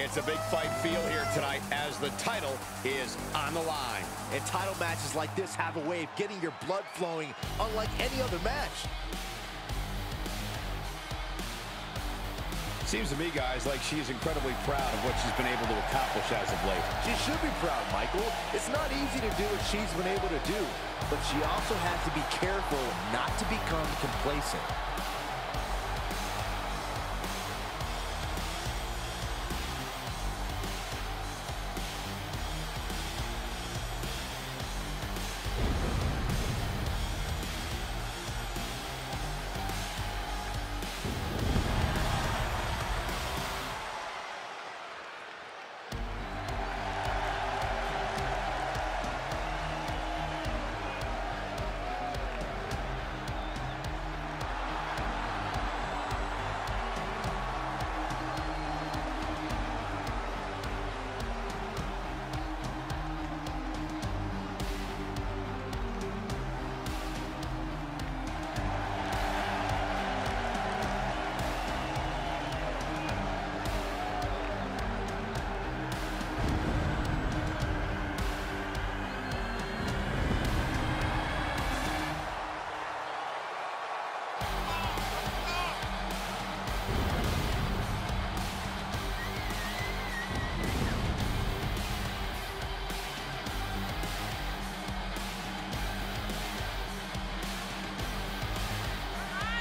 It's a big fight feel here tonight as the title is on the line. And title matches like this have a way of getting your blood flowing unlike any other match. Seems to me, guys, like she's incredibly proud of what she's been able to accomplish as of late. She should be proud, Michael. It's not easy to do what she's been able to do, but she also has to be careful not to become complacent.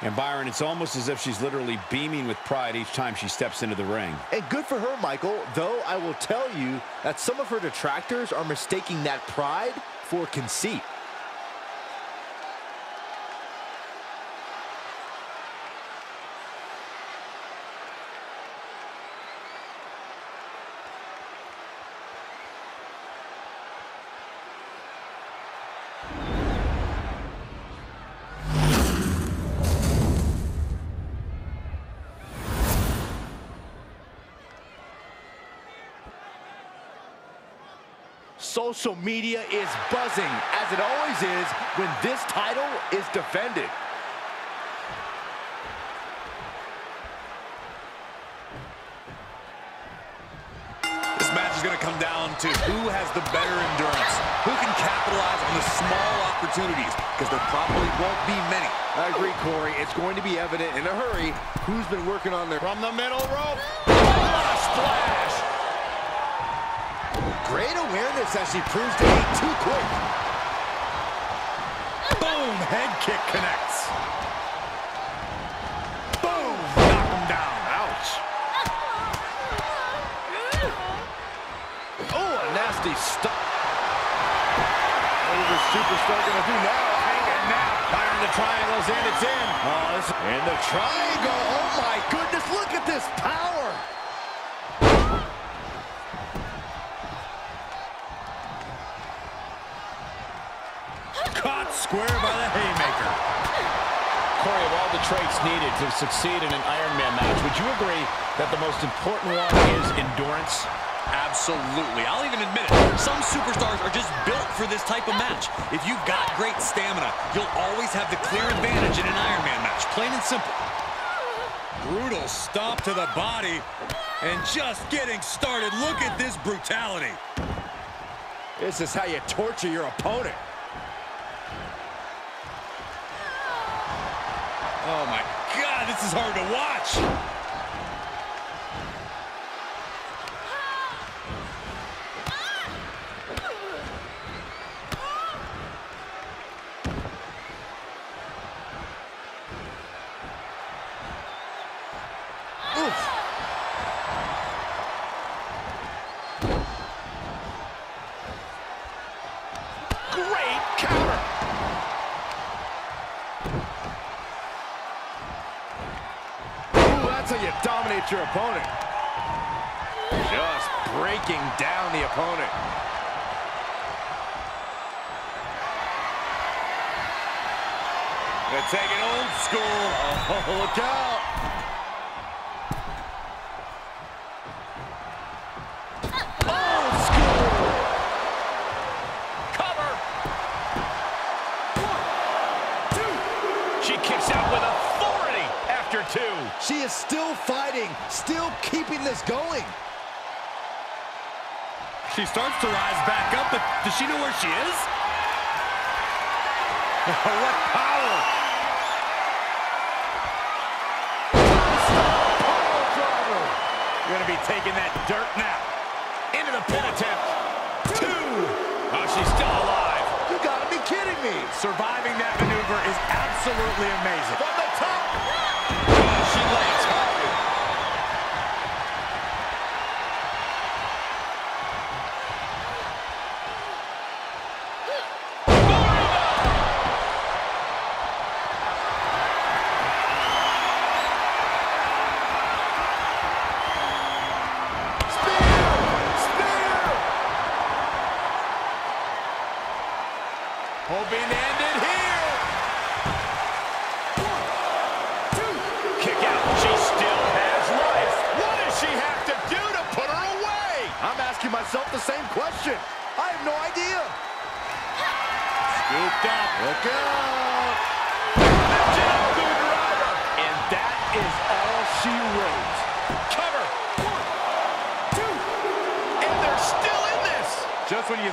And Byron, it's almost as if she's literally beaming with pride each time she steps into the ring. And good for her, Michael, though I will tell you that some of her detractors are mistaking that pride for conceit. Social media is buzzing, as it always is when this title is defended. This match is going to come down to who has the better endurance, who can capitalize on the small opportunities, because there probably won't be many. I agree, Corey. It's going to be evident in a hurry who's been working on their... From the middle rope. Oh, what a splash! Great awareness as she proves to be too quick. Boom! Head kick connects. Boom! Knock him down. Ouch. Oh, a nasty stop. What is this superstar going to do now? Hanging now. Byron, the triangle's in. It's in. Oh, and the triangle. Oh, my goodness. Look at this power. Square by the haymaker. Corey, of all the traits needed to succeed in an Iron Man match, would you agree that the most important one is endurance? Absolutely. I'll even admit it. Some superstars are just built for this type of match. If you've got great stamina, you'll always have the clear advantage in an Iron Man match. Plain and simple. Brutal stomp to the body. And just getting started. Look at this brutality. This is how you torture your opponent. Oh my God, this is hard to watch. Great counter. That's how you dominate your opponent. Just breaking down the opponent. Take it old school. Oh, look out. Still keeping this going. She starts to rise back up, but does she know where she is? Oh, what power! You're gonna be taking that dirt now. Into the pin attempt. Two. Oh, she's still alive. You gotta be kidding me! Surviving that maneuver is absolutely amazing.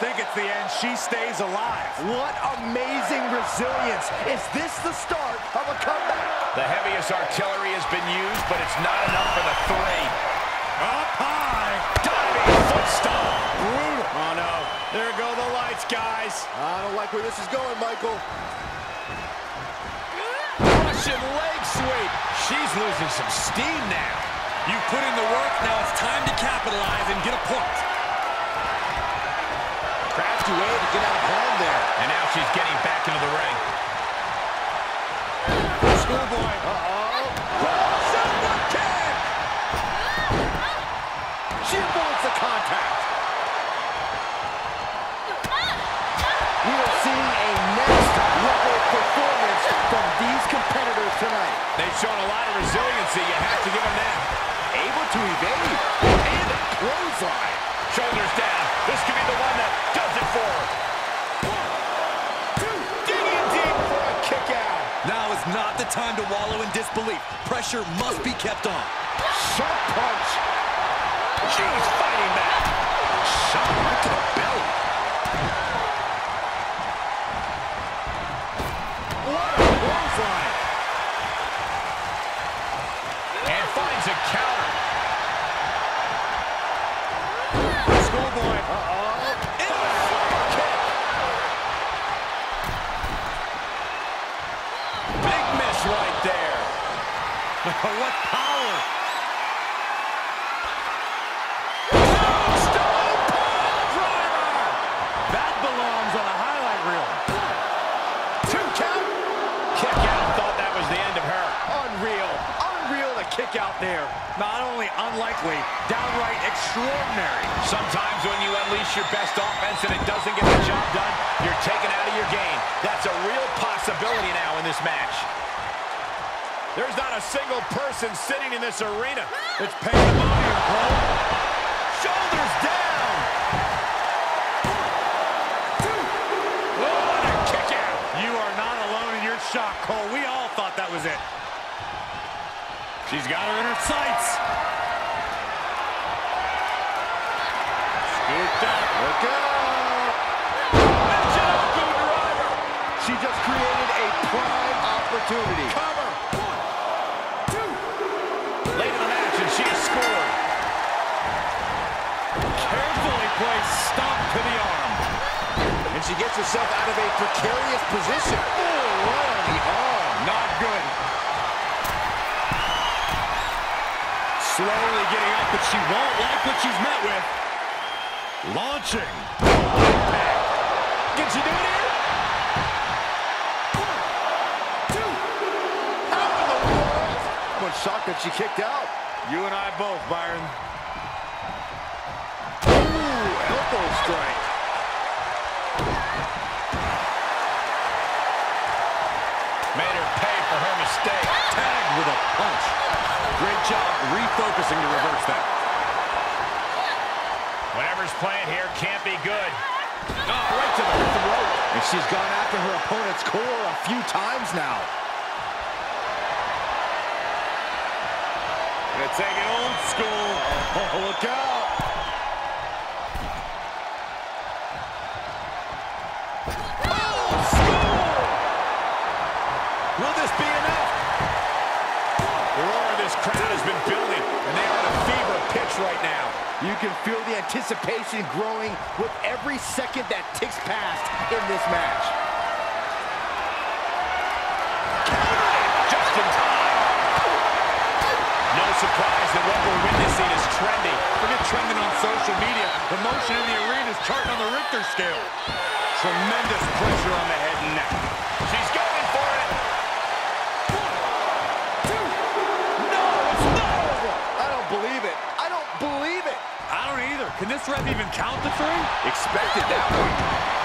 Think it's the end, she stays alive. What amazing resilience. Is this the start of a comeback? The heaviest artillery has been used, but it's not enough for the three. Up high. Diving foot stomp. Brutal. Oh, no. There go the lights, guys. I don't like where this is going, Michael. Russian leg sweep. She's losing some steam now. You put in the work, now it's time to capitalize and get a point. Crafty way to get out of harm there. And now she's getting back into the ring. Schoolboy. Uh-oh. Super kick! She avoids the contact. We are seeing a next level performance from these competitors tonight. They've shown a lot of resiliency. You have to give them that. Able to evade and a clothesline. Shoulders down. This could be the one that time to wallow in disbelief. Pressure must be kept on. Sharp punch. She's fighting back. Shot right to the belly. What power. Stone Cold Driver. That belongs on a highlight reel. Two count. Kick out. Thought that was the end of her. Unreal. Unreal to kick out there. Not only unlikely, downright extraordinary. Sometimes when you unleash your best offense and it doesn't get the job done, you're taken out of your game. That's a real possibility now in this match. There's not a single person sitting in this arena. It's pandemonium, Cole. Shoulders down. What a kick out. You are not alone in your shock, Cole. We all thought that was it. She's got her in her sights. Scooped up. Look out. She just created a prime opportunity. Placed stomp to the arm. And she gets herself out of a precarious position. Oh, right on oh, the arm. Not good. Slowly getting up, but she won't like what she's met with. Launching. Can she do it here? How in the world? When shocked that she kicked out. You and I both, Byron. Elbow strike. Made her pay for her mistake. Tagged with a punch. Great job refocusing to reverse that. Whatever's playing here can't be good. Oh, right to the throat. And she's gone after her opponent's core a few times now. Gonna take it old school. Oh, look out. You can feel the anticipation growing with every second that ticks past in this match. Just in time. No surprise that what we're witnessing is trending. Forget trending on social media. The motion in the arena is charting on the Richter scale. Tremendous pressure on the head and neck. She's going for it. I don't believe it. I don't believe it. I don't either. Can this ref even count the three? Expected that one.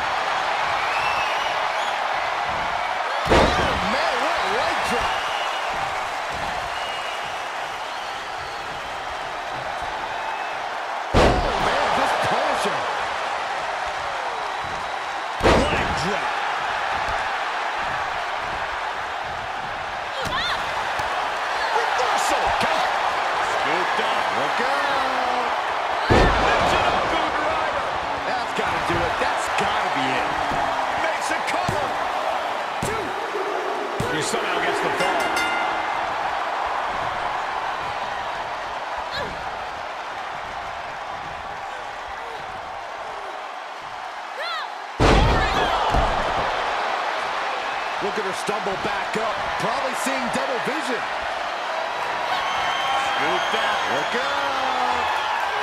Look at her stumble back up. Probably seeing double vision. Scooped up. Look out.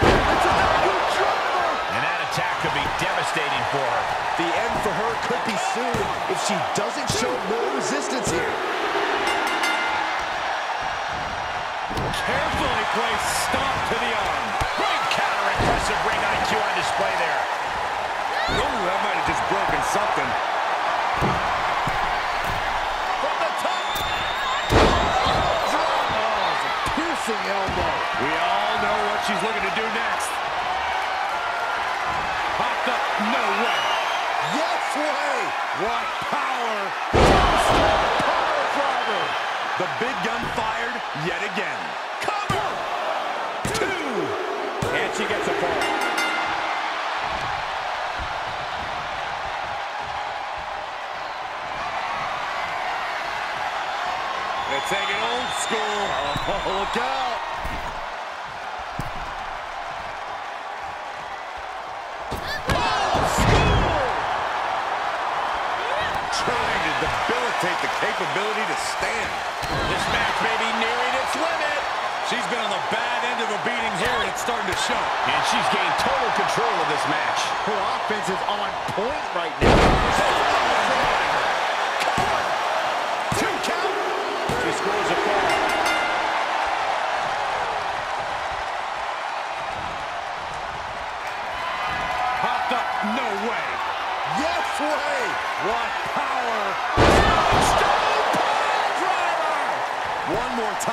It's a driver. And that attack could be devastating for her. The end for her could be soon if she doesn't show more resistance here. Carefully placed stop to the arm. Great counter. Impressive ring IQ on display there. Ooh, that might have just broken something. Piercing elbow. We all know what she's looking to do next. Popped up. No way. Yes way. What power. Power driver. The big gun fired yet again. Cover. Two. And she gets a fall.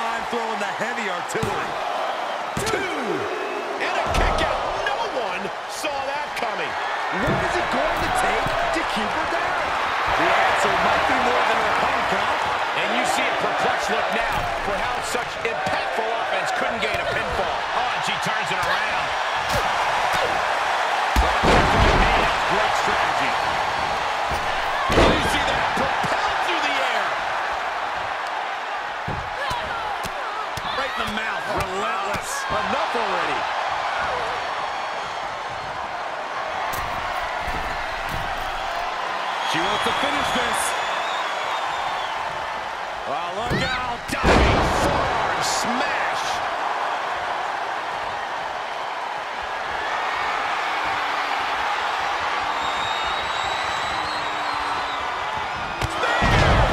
Time throwing the heavy artillery. Two. And a kick out. No one saw that coming. What is it going to take to keep her down? The answer might be more than her opponent count. And you see a perplexed look now for how such impactful offense couldn't gain a pinfall. Oh, and she turns it around. To finish this. Oh, look out. Diving forearm smash.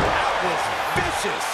That was vicious.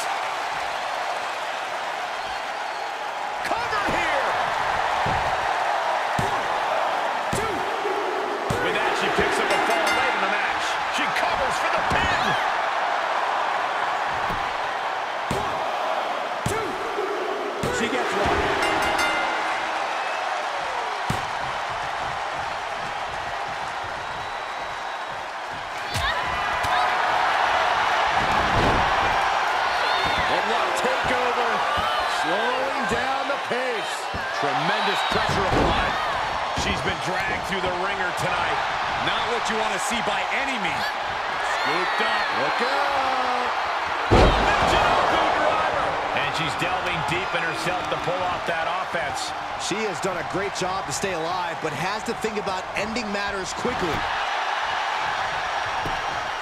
Job to stay alive, but has to think about ending matters quickly.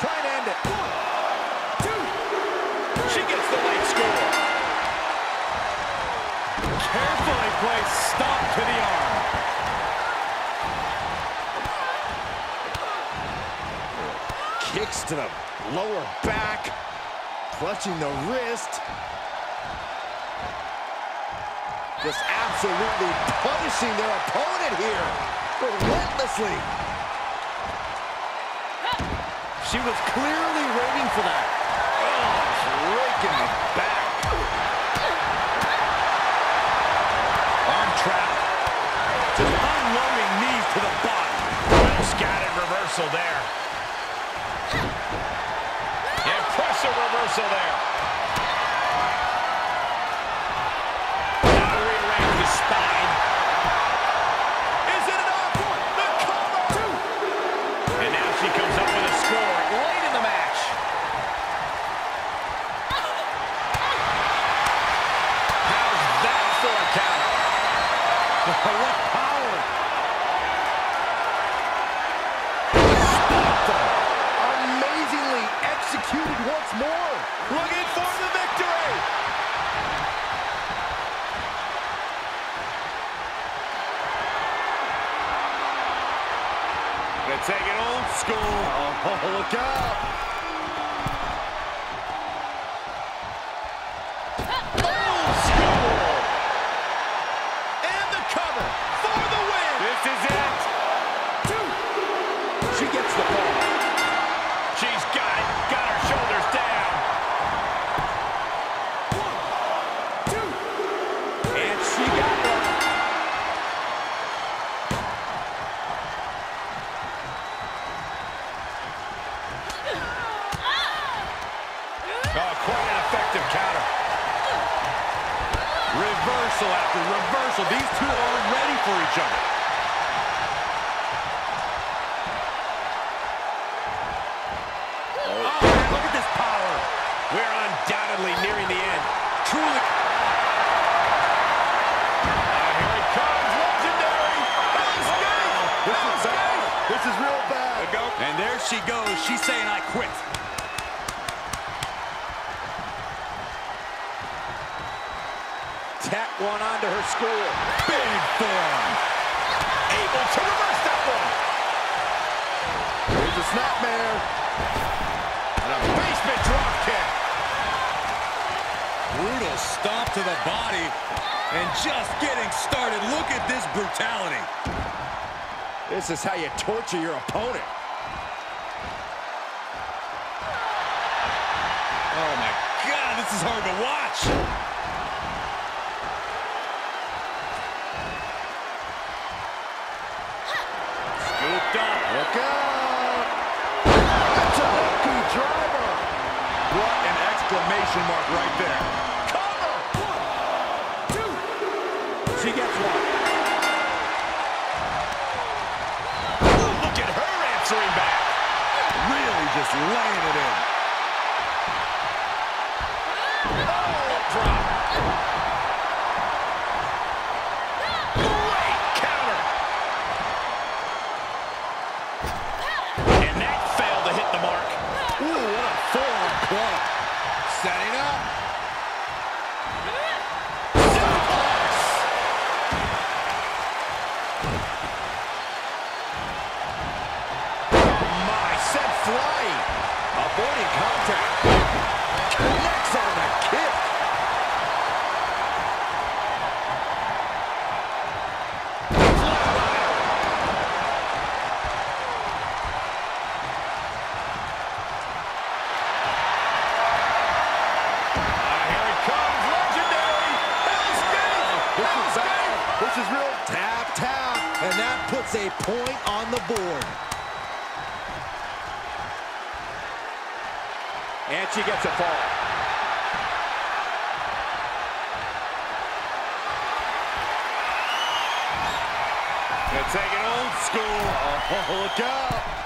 Trying to end it. One, two. She gets the late score. Carefully placed stop to the arm. Kicks to the lower back. Clutching the wrist. Just absolutely punishing their opponent here. Relentlessly. She was clearly waiting for that. Oh, raking the back. Arm trap. Just unloading knees to the body. Well scattered reversal there. Impressive reversal there. Gets the ball. Big form. Able to reverse that one. Here's a snapmare. And a basement drop kick. Brutal stomp to the body. And just getting started. Look at this brutality. This is how you torture your opponent. Oh, my God. This is hard to watch. Exclamation mark right there. The board. And she gets a fall. Gonna take it old school. Oh, look out.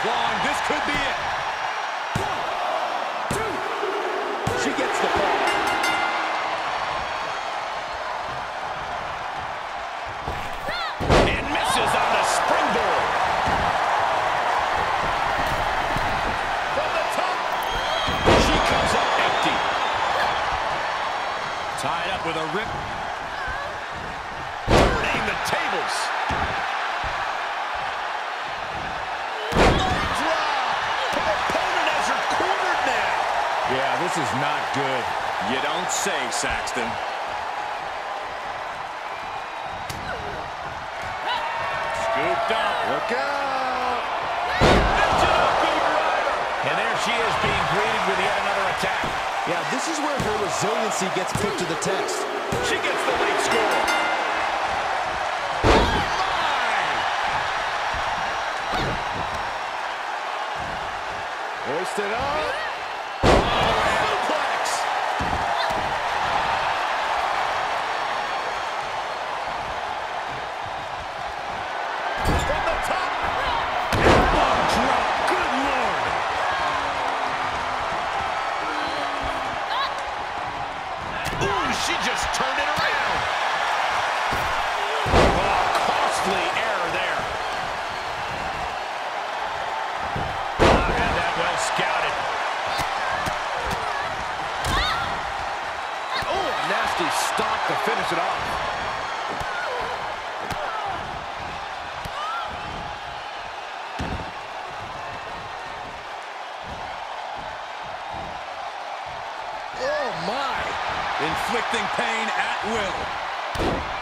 And. This could be it. She gets the ball. And misses on the springboard. From the top. She comes up empty. Tied up with a rip. This is not good. You don't say, Saxton. Scooped up. Look out. And there she is being greeted with yet another attack. Yeah, this is where her resiliency gets put to the test. She gets the late score. Hoist it up. My. Inflicting pain at will.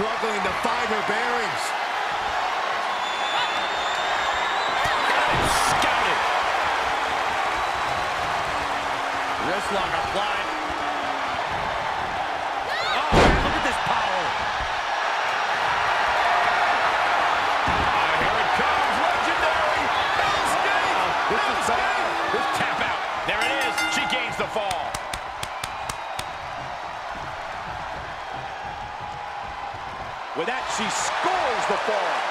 Struggling to find her bearings. Scouted. Wrist lock applied. She scores the fall.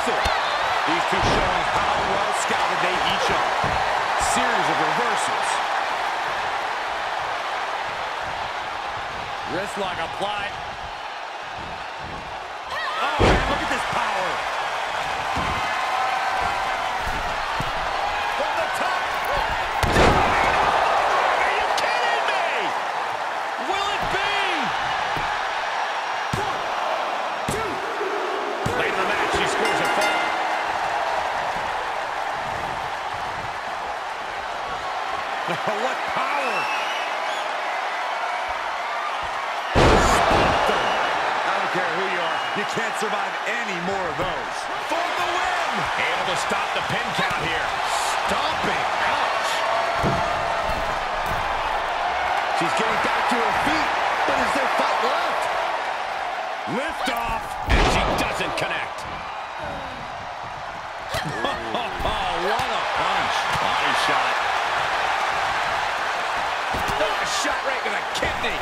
Elusive. These two showing how well scouted they each are. Series of reversals. Wrist lock applied. Survive any more of those. For the win. Able to stop the pin count here. Stomping. Ouch. She's getting back to her feet, but is there fight left? Lift off. And she doesn't connect. What a punch. Body shot. Oh, a shot right to the kidney.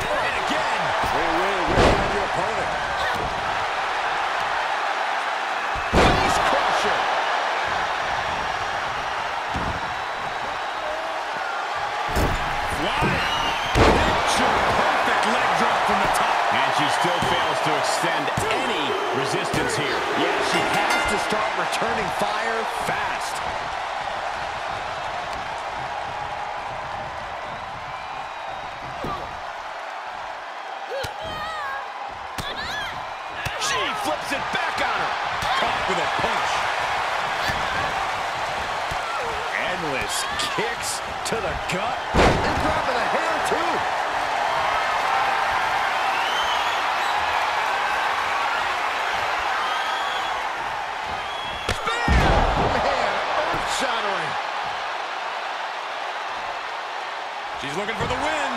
Start returning fire fast. She flips it back on her. Caught with a punch. Endless kicks to the gut. And dropping a hair, too. Looking for the win.